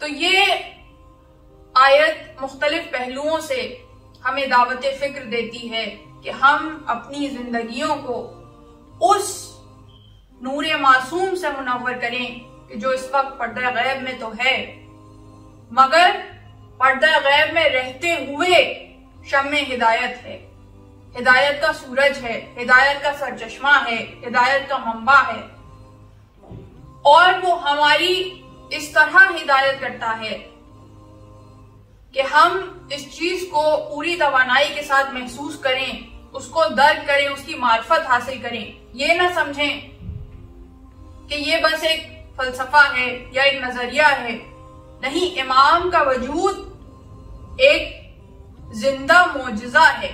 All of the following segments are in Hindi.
तो ये आयत मुख्तलिफ़ पहलुओं से हमें दावत फ़िक्र देती है कि हम अपनी जिंदगियों को उस नूर मासूम से मुनवर करें कि जो इस वक्त पर्दा गैब में तो है, मगर पर्दा गैब में रहते हुए शम हिदायत है। हिदायत का सूरज है, हिदायत का सरचश्मा है, हिदायत का मंबा है। और वो हमारी इस तरह हिदायत करता है कि हम इस चीज़ को पूरी तवानाई के साथ महसूस करें, उसको दर्द करें, उसकी मार्फत हासिल करें। ये ना समझें कि ये बस एक फलसफा है या एक नज़रिया है। नहीं, इमाम का वजूद एक ज़िंदा मोजा है।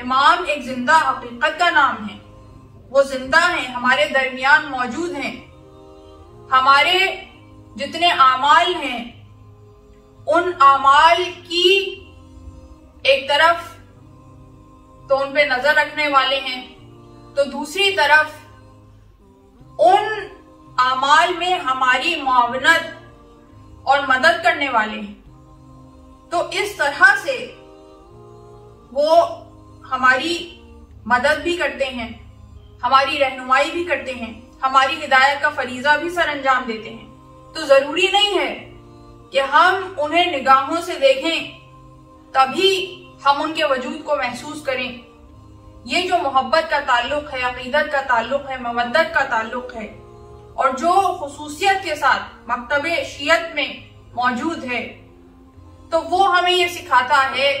इमाम एक ज़िंदा हकीकत का नाम है। वो ज़िंदा है, हमारे दरमियान मौजूद हैं। हमारे जितने आमाल हैं, उन आमाल की एक तरफ़ तो उन पे नज़र रखने वाले हैं तो दूसरी तरफ़ उन आमाल में हमारी मुआवनत और मदद करने वाले हैं। तो इस तरह से वो हमारी मदद भी करते हैं, हमारी रहनुमाई भी करते हैं, हमारी हिदायत का फरीजा भी सर अंजाम देते हैं। तो ज़रूरी नहीं है कि हम उन्हें निगाहों से देखें, तभी हम उनके वजूद को महसूस करें। ये जो मोहब्बत का ताल्लुक है, अकीदत का ताल्लुक है मवदत का ताल्लुक है, और जो खसूसियत के साथ मकतब शीयत में मौजूद है तो वो हमें ये सिखाता है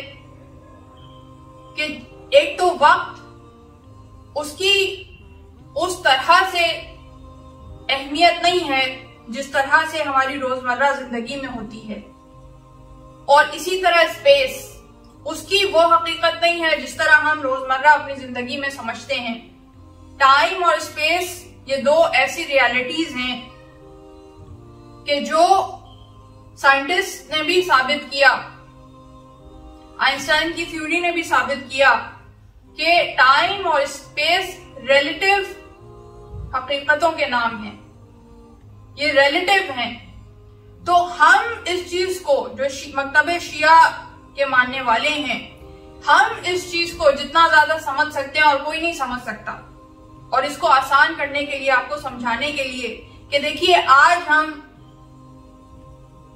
कि एक तो वक्त उसकी उस तरह से अहमियत नहीं है जिस तरह से हमारी रोज़मर्रा ज़िंदगी में होती है। और इसी तरह स्पेस उसकी वो हकीकत नहीं है जिस तरह हम रोज़मर्रा अपनी ज़िंदगी में समझते हैं। टाइम और स्पेस ये दो ऐसी रियलिटीज हैं कि जो साइंटिस्ट ने भी साबित किया आइंस्टाइन की थ्योरी ने भी साबित किया कि टाइम और स्पेस रिलेटिव हकीकतों के नाम हैं। ये रिलेटिव हैं। तो हम इस चीज़ को, जो मकतब शिया के मानने वाले हैं, हम इस चीज़ को जितना ज़्यादा समझ सकते हैं और कोई नहीं समझ सकता। और इसको आसान करने के लिए, आपको समझाने के लिए कि देखिए, आज हम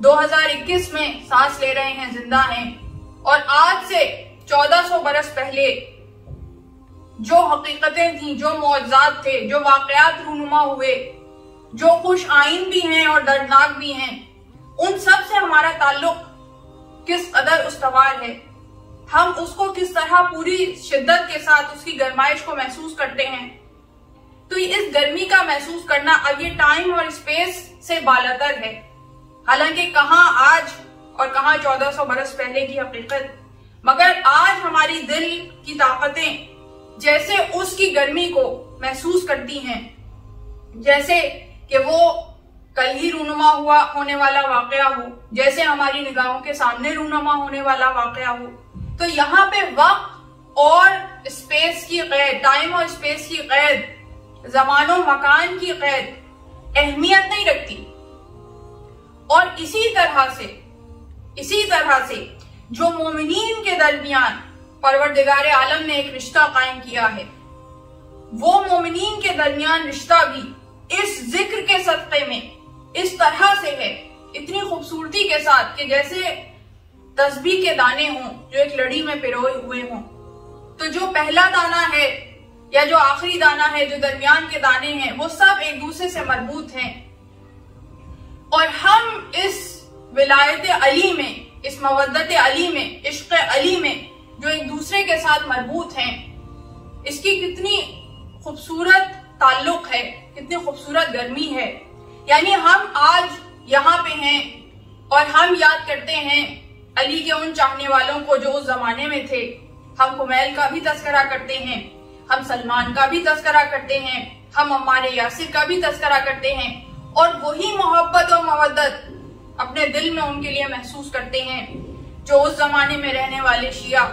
2021 में सांस ले रहे हैं, ज़िंदा हैं। और आज से 1400 बरस पहले जो हकीकतें थी, जो मुआजात थे, जो वाकयात रूनुमा हुए जो खुश आइन भी हैं और दर्दनाक भी हैं, उन सबसे हमारा ताल्लुक किस कदर उस्तवार है? हम उसको किस तरह पूरी शिद्दत के साथ उसकी गरमाइश को महसूस करते हैं? तो इस गर्मी का महसूस करना अब ये टाइम और स्पेस से बालातर है। हालाँकि कहा आज और कहा 1400 बरस पहले की हकीकत, मगर आज हमारी दिल की ताकतें जैसे उसकी गर्मी को महसूस करती हैं, जैसे कि वो कल ही रूनुमा हुआ, होने वाला वाकया हो। जैसे हमारी निगाहों के सामने रूनुमा होने वाला वाकया हो। तो यहाँ पे वक्त और स्पेस की कैद टाइम और स्पेस की कैद जमानो, मकान की कैद अहमियत नहीं रखती। और इसी तरह से, इसी तरह से जो मोमिनीन के दरमियान परवरदिगार आलम ने एक रिश्ता कायम किया है, वो मोमिनीन के दरमियान रिश्ता भी इस में, इस तरह से है। इतनी खूबसूरती के साथ कि जैसे तस्बी के दाने हों, जो एक लड़ी में पिरोए हुए हों। तो जो पहला दाना है, या जो आखिरी दाना है, जो दरमियान के दाने हैं, वो सब एक दूसरे से मरबूत हैं। और हम इस विलायत अली में, इस मवदत अली में, इश्क अली में, जो एक दूसरे के साथ मरबूत हैं, इसकी कितनी खूबसूरत ताल्लुक है, कितनी खूबसूरत गर्मी है यानी हम आज यहाँ पे हैं और हम याद करते हैं अली के उन चाहने वालों को जो उस जमाने में थे। हम कुमैल का भी तस्करा करते हैं, हम सलमान का भी तस्करा करते हैं, हम हमारे यासिर का भी तस्करा करते हैं और वही मोहब्बत और मवदत अपने दिल में उनके लिए महसूस करते हैं, जो उस जमाने में रहने वाले शिया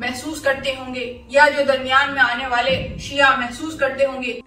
महसूस करते होंगे या जो दरमियान में आने वाले शिया महसूस करते होंगे।